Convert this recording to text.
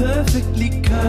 perfectly cut.